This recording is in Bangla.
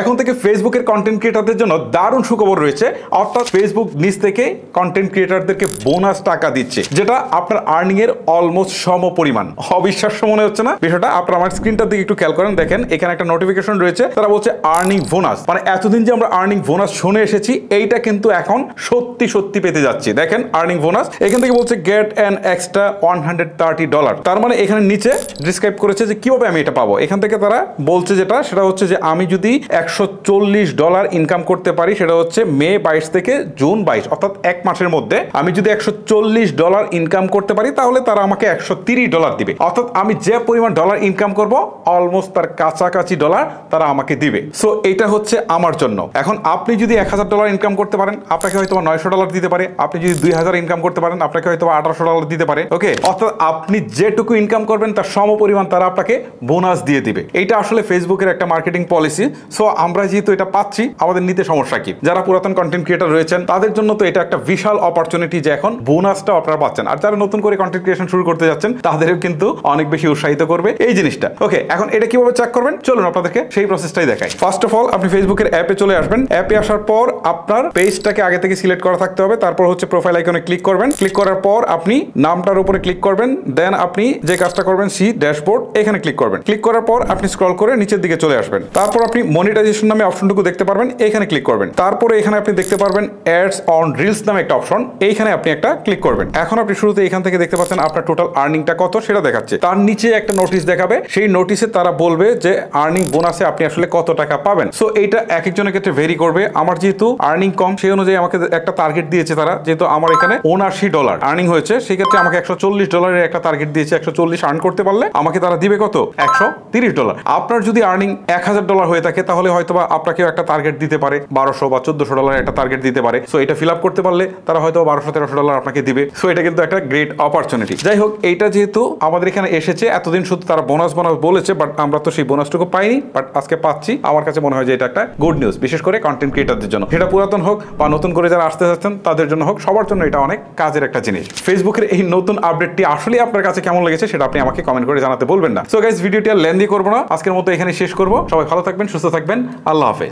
এখন থেকে ফেসবুকের কন্টেন্ট ক্রিয়েটারদের জন্য দারুণ সুখবর রয়েছে। অর্থাৎ ফেসবুক নিজ থেকে কন্টেন্ট ক্রিয়েটারদেরকে বোনাস টাকা দিচ্ছে, যেটা আপনার আর্নিং এর অলমোস্ট সম পরিমাণ। অবিশ্বাস্য মনে হচ্ছে না? বিষয়টা আপনার আমার স্ক্রিনটার দিকে একটু খেয়াল করেন, দেখেন, এখানে একটা নোটিফিকেশন রয়েছে, তারা বলছে আর্নিং বোনাস মানে এতদিন যে আমরা আর্নিং বোনাস শুনে এসেছি, এইটা কিন্তু এখন সত্যি সত্যি পেতে যাচ্ছি। দেখেন আর্নিং বোনাস এখান থেকে বলছে get an extra one hundred thirty dollar তার মানে এখানে নিচে ডিসক্রাইব করেছে যে কীভাবে আমি এটা পাবো। এখান থেকে তারা বলছে যেটা, সেটা হচ্ছে যে আমি যদি একশো চল্লিশ ডলার ইনকাম করতে পারি, সেটা হচ্ছে মে বাইশ থেকে জুন বাইশ, অর্থাৎ এক মাসের মধ্যে আমি যদি একশো চল্লিশ ডলার ইনকাম করতে পারি, তাহলে তারা আমাকে একশো ডলার দিবে। অর্থাৎ আমি যে পরিমাণ ডলার ইনকাম করব অলমোস্ট তার কাছাকাছি ডলার তারা আমাকে দিবে। সো এটা হচ্ছে আমার জন্য। এখন আপনি যদি এক হাজার ডলার ইনকাম করতে পারেন, আপনাকে হয়তো নয়শো ডলার দিতে পারে, আপনি যদি দুই হাজার ইনকাম করতে পারেন, আপনাকে হয়তো আঠারোশো ডলার দিতে পারে, ওকে? অর্থাৎ আপনি যেটুকু ইনকাম করবেন, তার সম পরিমাণ তারা আপনাকে বোনাস দিয়ে দিবে। এটা আসলে ফেসবুকের একটা মার্কেটিং পলিসি সো আমরা যেহেতু এটা পাচ্ছি, আমাদের নিতে সমস্যা কি? যারা পুরাতন কন্টেন্ট ক্রিয়েটার রয়েছেন, তাদের জন্য তো এটা একটা বিশাল অপরচুনিটি যে এখন বোনাসটা আপনারা পাচ্ছেন। আর যারা নতুন করে কন্টেন্ট ক্রিয়েশন শুরু করতে যাচ্ছেন, তাদেরও কিন্তু অনেক বেশি উৎসাহিত করবে এই জিনিসটা। ওকে এখন এটা কীভাবে চেক করবেন? চলুন আপনাদেরকে সেই প্রসেসটাই দেখাই। ফার্স্ট অফ অল আপনি ফেসবুকের অ্যাপে চলে আসবেন। অ্যাপে আসার পর আপনার পেজটাকে আগে থেকে সিলেক্ট করা থাকতে হবে। তারপর হচ্ছে প্রোফাইল আইকনে ক্লিক করবেন। ক্লিক করার পর আপনি নামটার উপরে ক্লিক করবেন। দেন আপনি যে কাজটা করবেন সি ড্যাশবোর্ড এখানে ক্লিক করবেন। ক্লিক করার পর আপনি স্ক্রল করে নিচের দিকে চলে আসবেন। তারপর আপনি মনিটাইজেশন নামে অপশনটুকু দেখতে পারবেন এখানে ক্লিক করবেন। তারপরে এখানে আপনি দেখতে পারবেন অ্যাডস অন রিলস নামে একটা অপশন এইখানে আপনি একটা ক্লিক করবেন। এখন আপনি শুরুতে এখান থেকে দেখতে পাচ্ছেন আপনার টোটাল আর্নিংটা কত, সেটা দেখাচ্ছে। তার নিচে একটা নোটিশ দেখাবে, সেই নোটিশে তারা বলবে যে আর্নিং বোনাসে আপনি আসলে কত টাকা পাবেন। সো এইটা এক একজনের ক্ষেত্রে ভেরি করবে। আমার যেহেতু আর্নিং কম, সেই অনুযায়ী আমাকে একটা টার্গেট দিয়েছে তারা, যেহেতু আমার এখানে উনআশি ডলার আর্নিং হয়েছে সেক্ষেত্রে আমাকে একশো চল্লিশ ডলারের একটা টার্গেট দিয়েছে, একশো চল্লিশ আর্ন করতে পারলে আমাকে তারা দিবে কত? একশো তিরিশ ডলার আপনার যদি আর্নিং এক হাজার ডলার হয়ে থাকে, তাহলে হয়তো বা আপনাকেও একটা টার্গেট দিতে পারে, বারোশো বা চোদ্দশো ডলার একটা টার্গেট দিতে পারে। সো এটা ফিল আপ করতে পারলে তারা হয়তো বারোশো, তেরোশো ডলার আপনাকে দিবে। সো এটা কিন্তু একটা গ্রেট অপরচুনিটি যাই হোক, এইটা যেহেতু আমাদের এখানে এসেছে, এতদিন শুধু তারা বোনাস বোনাস বলেছে বাট আমরা তো সেই বোনাসটুকু পাইনি বাট আজকে পাচ্ছি। আমার কাছে মনে হয় যে এটা একটা গুড নিউজ বিশেষ করে কন্টেন্ট ক্রিয়েটারদের জন্য। সেটা পুরাতন হোক বা নতুন করে যারা আসতে যাচ্ছেন, তাদের জন্য হোক, সবার জন্য এটা অনেক কাজের একটা জিনিস। ফেসবুকের এই নতুন আপডেটটি আসলে আপনার কাছে কেমন লেগেছে, সেটা আপনি আমাকে কমেন্ট করে জানাতে বলবেন না। সো গাইজ ভিডিওটি আর লেন্দি করব না। আজকের মতো এখানে শেষ করব। সবাই ভালো থাকবেন, সুস্থ থাকবেন। আল্লাহ হাফেজ।